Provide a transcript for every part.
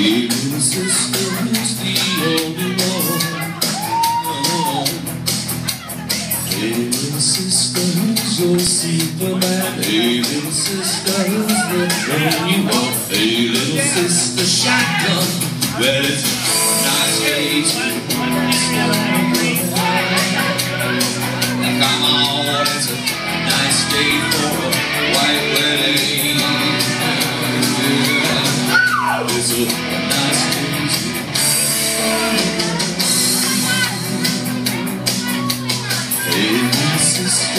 Sister who's the only sister who's superman sister who's one you Hey little sister shotgun Well it's nice age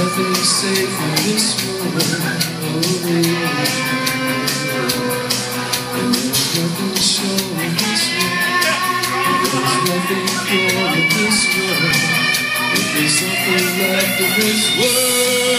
nothing safe in this world. Oh, yeah. And there's nothing sure in this world. There's nothing pure in this world. If there's something left in this world.